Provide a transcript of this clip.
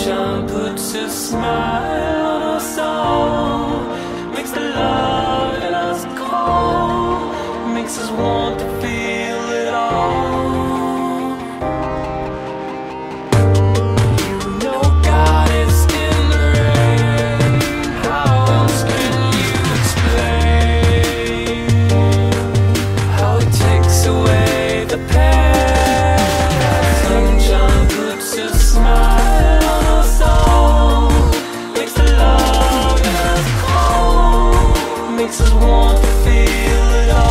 sunshine puts a smile. I just want to feel it all.